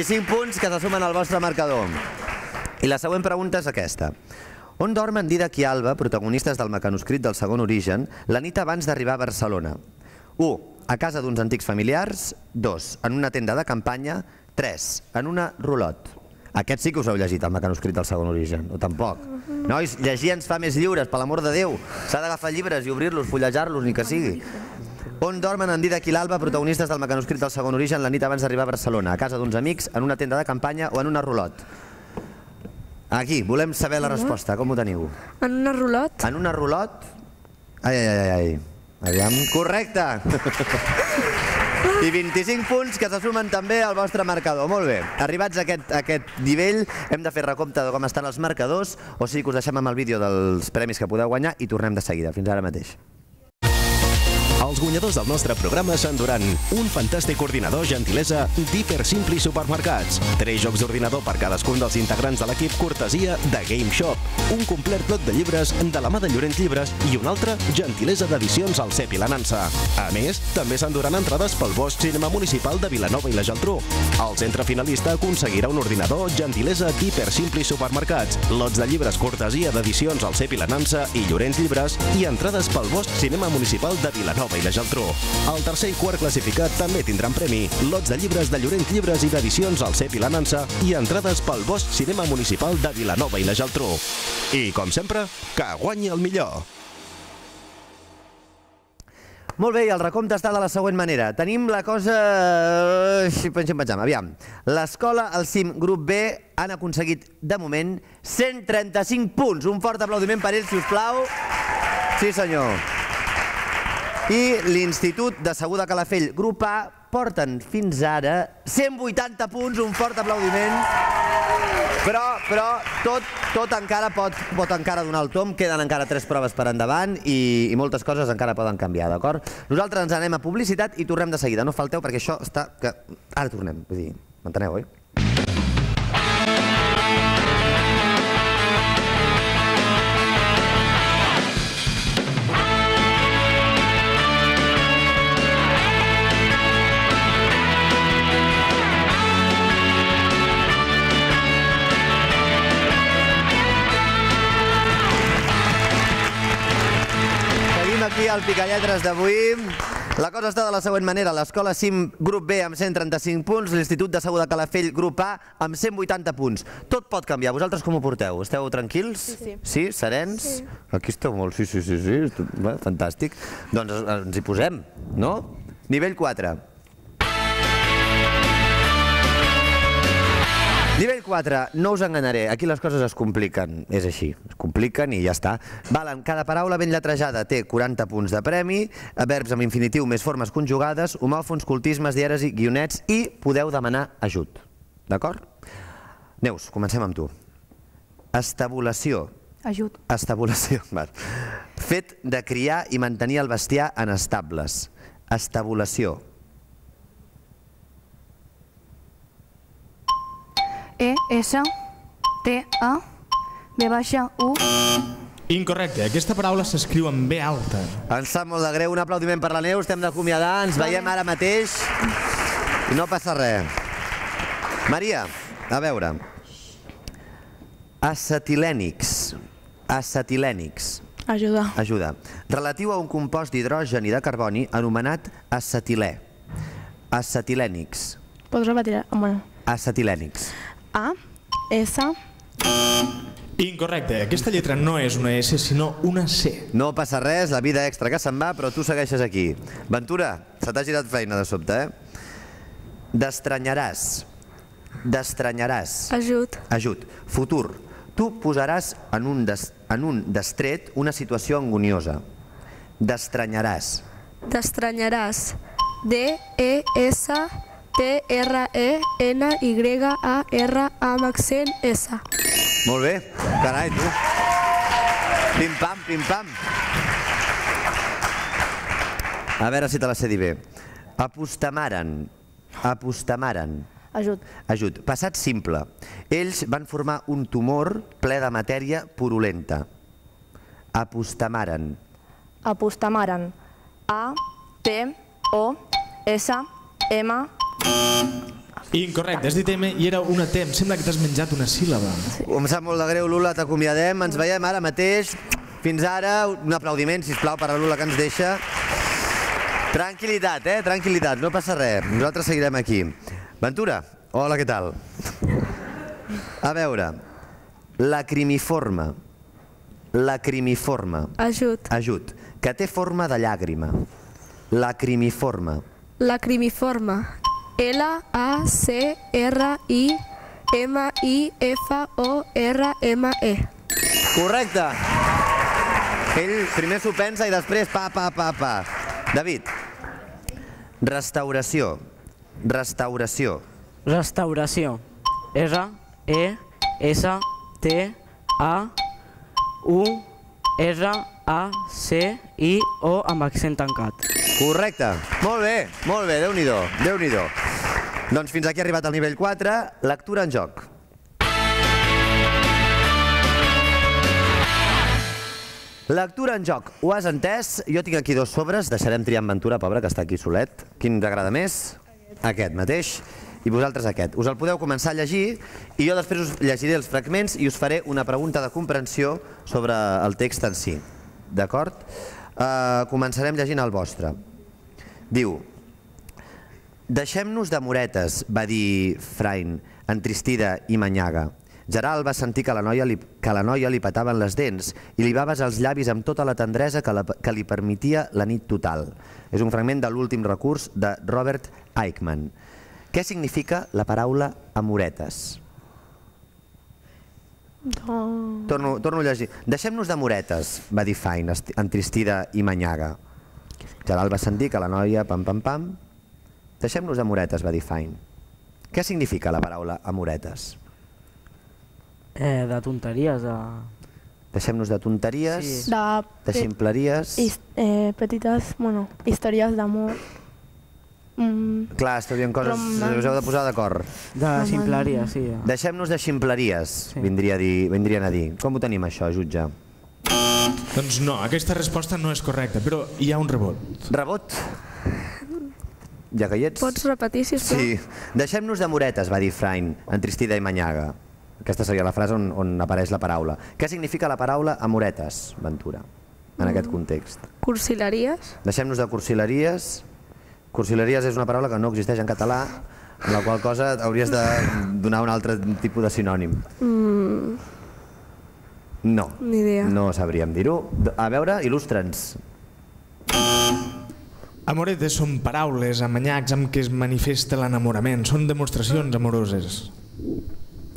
25 punts que se sumen al vostre marcador. I la següent pregunta és aquesta. On dormen Didac i Alba, protagonistes del mecanoscrit del segon origen, la nit abans d'arribar a Barcelona? 1. A casa d'uns antics familiars. 2. En una tenda de campanya. 3. En una rulot. Aquest sí que us heu llegit, el mecanoscrit del segon origen, o tampoc. Nois, llegir ens fa més lliures, per l'amor de Déu. S'ha d'agafar llibres i obrir-los, fullejar-los, ni que sigui. On dormen en Didac i l'Alba, protagonistes del mecanoscrit del segon origen, la nit abans d'arribar a Barcelona? A casa d'uns amics, en una tenda de campanya o en una rulot? Aquí, volem saber la resposta. Com ho teniu? En una rulot? En una rulot? Ai, ai, ai, ai. Aviam, correcte! I 25 punts que se sumen també al vostre marcador. Molt bé. Arribats a aquest, a aquest nivell, hem de fer recompte de com estan els marcadors, o sigui que us deixem amb el vídeo dels premis que podeu guanyar i tornem de seguida. Fins ara mateix. Els guanyadors del nostre programa s'enduran un fantàstic ordinador gentilesa d'Hiper Simpli Supermercats, tres jocs d'ordinador per cadascun dels integrants de l'equip cortesia de Game Shop, un complet lot de llibres de la mà de Llorenç Llibres i un altre gentilesa d'edicions al CEP i la Nansa. A més, també s'enduran entrades pel Bosch Cinema Municipal de Vilanova i la Geltrú. El centre finalista aconseguirà un ordinador gentilesa d'Hiper Simpli Supermercats, lots de llibres cortesia d'edicions al CEP i la Nansa i Llorenç Llibres i entrades pel Bosch Cinema Municipal de Vilanova i la Geltrú. El tercer i quart classificat també tindran premi, lots de llibres de Llorenç Llibres i d'edicions al CEP i la Nansa i entrades pel Bosch Cinema Municipal de Vilanova i la Geltrú. I, com sempre, que guanyi el millor! Molt bé, i el recompte està de la següent manera. Tenim la cosa... Així, Pensem, pensem, aviam. L'escola, el CIM, grup B, han aconseguit, de moment, 135 punts. Un fort aplaudiment per ells, si us plau. Sí, senyor. I l'Institut de Segur de Calafell, grup A, porten fins ara 180 punts. Un fort aplaudiment. Però, però tot, tot encara pot, pot encara donar el tom, queden encara tres proves per endavant i, i moltes coses encara poden canviar, d'acord? Nosaltres ens anem a publicitat i tornem de seguida, no falteu perquè això està... Que... Ara tornem, vull dir, m'enteneu, oi? Picalletres d'avui. La cosa està de la següent manera. L'escola CIM grup B amb 135 punts, l'Institut de Segur de Calafell grup A amb 180 punts. Tot pot canviar. Vosaltres com ho porteu? Esteu tranquils? Sí, sí. Sí? Serens? Sí. Aquí esteu molt... Sí, sí, sí, sí. Fantàstic. Doncs ens hi posem, no? Nivell 4. Nivell 4, no us enganyaré, aquí les coses es compliquen, és així, es compliquen i ja està. Valen, cada paraula ben lletrejada té 40 punts de premi, verbs amb infinitiu més formes conjugades, homòfons, cultismes, dièresi, guionets i podeu demanar ajut. D'acord? Neus, comencem amb tu. Estabulació. Ajut. Estabulació. Val. Fet de criar i mantenir el bestiar en estables. Estabulació. E, S, T, A, B baixa, U. Incorrecte, aquesta paraula s'escriu amb B alta. Em sap molt de greu, un aplaudiment per la Neus, estem d'acomiadar, ens veiem ara mateix i no passa res. Maria, a veure. Acetilènics. Acetilènics. Ajuda. Ajuda. Relatiu a un compost d'hidrogen i de carboni anomenat acetilè. Acetilènics. Pots repetir? Bueno. Acetilènics. A, S, Incorrecte, aquesta lletra no és una S, sinó una C. No passa res, la vida extra que se'n va, però tu segueixes aquí. Ventura, se t'ha girat feina de sobte, eh? Destranyaràs. Destranyaràs. ajut. Ajut. Futur. Tu posaràs en un, des, en un destret una situació angoniosa. Destranyaràs. T'estranyaràs. D, S, T, R, N, Y, A, R, A amb accent, S. Molt bé. Carai, tu. Pim-pam, pim-pam. A veure si te la sé dir bé. Apostamaren. Apostamaren. Ajut. Ajut. Passat simple. Ells van formar un tumor ple de matèria purulenta. Apostamaren. Apostamaren. A, P, O, S, M, Incorrecte, has dit M i era una T. Em sembla que t'has menjat una síl·laba. Em sap molt de greu, Lula, t'acomiadem. Ens veiem ara mateix. Fins ara, un aplaudiment, si plau per a Lula que ens deixa. Tranquilitat, eh? Tranquilitat, no passa res. Nosaltres seguirem aquí. Ventura, hola, què tal? A veure, la crimiforma. La crimiforma. Ajut. Ajut, que té forma de llàgrima. La crimiforma. L-A-C-R-I-M-I-F-O-R-M-E. Correcte. Ell primer s'ho pensa i després pa, pa, pa, pa. David. Restauració. Restauració. Restauració. R, E, S, T, A, U, R, A, C, I, O amb accent tancat. Correcte. Molt bé, molt bé, Déu-n'hi-do, déu nhi déu Doncs fins aquí ha arribat el nivell 4, lectura en joc. Lectura en joc. Ho has entès? Jo tinc aquí dos sobres, deixarem triar en Ventura, pobre, que està aquí solet. Quin t'agrada més? Aquest mateix. I vosaltres aquest. Us el podeu començar a llegir i jo després us llegiré els fragments i us faré una pregunta de comprensió sobre el text en si. D'acord? Uh, començarem llegint el vostre. Diu, Deixem-nos de moretes, va dir Frain, entristida i manyaga. Geral va sentir que la, noia li, que la noia li petaven les dents i li va besar els llavis amb tota la tendresa que, la, que li permetia la nit total. És un fragment de l'últim recurs de Robert Eichmann. Què significa la paraula amoretes? Torno, torno a llegir. Deixem-nos de moretes, va dir Fain, entristida i manyaga. Geral va sentir que la noia, pam, pam, pam... Deixem-nos de moretes, va dir Fain. Què significa la paraula amoretes? Eh, de tonteries, de... Deixem-nos de tonteries, Sí. de, de ximpleries... his- eh, petites, bueno, històries d'amor. Mm, Clar, esteu dient coses... Romans. Us heu de posar d'acord. De ximpleria, sí. Deixem-nos de ximpleries, Sí. vindria a dir, vindrien a dir. Com ho tenim, això, jutge? Doncs no, aquesta resposta no és correcta, però hi ha un rebot. Rebot? Ja que hi ets? Pots repetir, sisplau? Sí. Deixem-nos de moretes, va dir Frain, entristida i manyaga. Aquesta seria la frase on, on apareix la paraula. Què significa la paraula amoretes, Ventura, en aquest context? Cursileries? Deixem-nos de cursileries. Cursileries és una paraula que no existeix en català, en la qual cosa hauries de donar un altre tipus de sinònim. No. Ni idea. No sabríem dir-ho. A veure, il·lustra'ns. Amoretes són paraules, amanyacs amb què es manifesta l'enamorament. Són demostracions amoroses.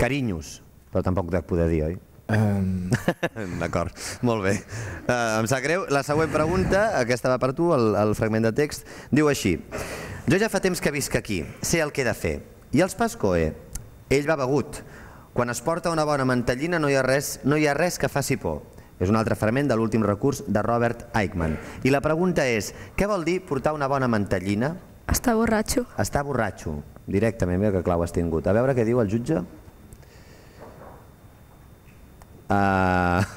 Carinyos. Però tampoc dec poder dir, oi? Um, D'acord, molt bé. Uh, em sap greu. La següent pregunta, aquesta va per tu, el, el fragment de text, diu així. Jo ja fa temps que visc aquí, sé el que he de fer. I els Pascoe? Ell va begut. Quan es porta una bona mantellina no hi ha res, no hi ha res que faci por. És un altre fragment de l'últim recurs de Robert Eichmann. I la pregunta és, què vol dir portar una bona mantellina? Està borratxo. Està borratxo, directament, mira que clau has tingut. A veure què diu el jutge. Uh...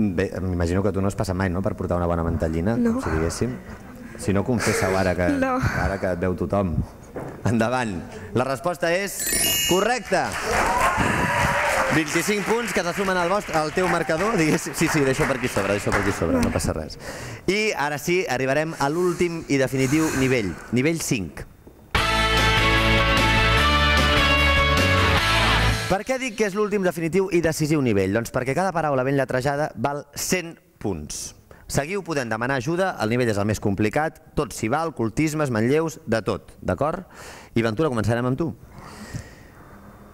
Bé, m'imagino que tu no has passat mai, no?, per portar una bona mantellina, No. com si diguéssim. Si no, confessa-ho ara que, No. ara que et veu tothom. Endavant. La resposta és correcta. 25 punts que se sumen al, vostre, al teu marcador, diguéssim. Sí, sí, deixo per aquí sobre, deixo per aquí sobre, no passa res. I ara sí, arribarem a l'últim i definitiu nivell, nivell 5. Per què dic que és l'últim definitiu i decisiu nivell? Doncs perquè cada paraula ben lletrejada val 100 punts. Seguiu podent demanar ajuda, el nivell és el més complicat, tot s'hi val, cultismes, manlleus, de tot, d'acord? I Ventura, començarem amb tu.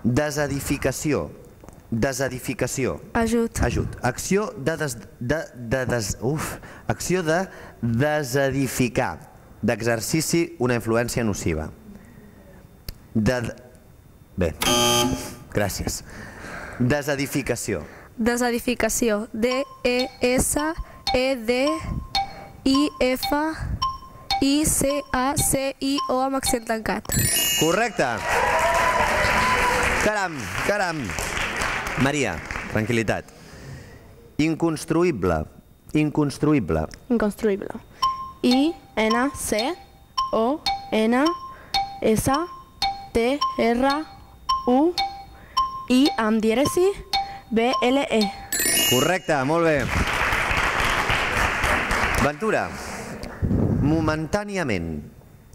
Desedificació. Desedificació. Ajut. Ajut. Acció de, des, de, de des, uf, acció de desedificar, d'exercici una influència nociva. De, bé, gràcies. Desedificació. Desedificació. D-E-S-E-D-I-F-I-C-A-C-I-O amb accent tancat. Correcte. Caram, caram. Maria, tranquil·litat. Inconstruïble. Inconstruïble. inconstruïble. I, N, C, O, N, S, T, R, U, I amb dièresi, B, L, E. Correcte, molt bé. Ventura, momentàniament,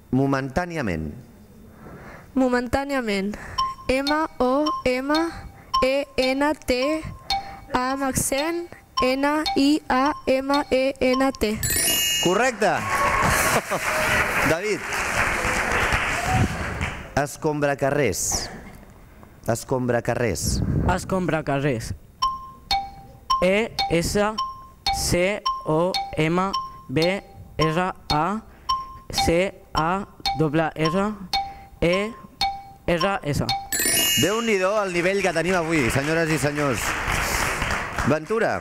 momentàniament, Momentàniament. M-O-M-E-N-T A amb accent N-I-A-M-E-N-T. Correcte! David. Escombra carrers. Escombra carrers. Escombra carrers. E, S, C, O, M, B, R, A, C, A, doble R, E, R, S. Déu-n'hi-do el nivell que tenim avui, senyores i senyors. Ventura,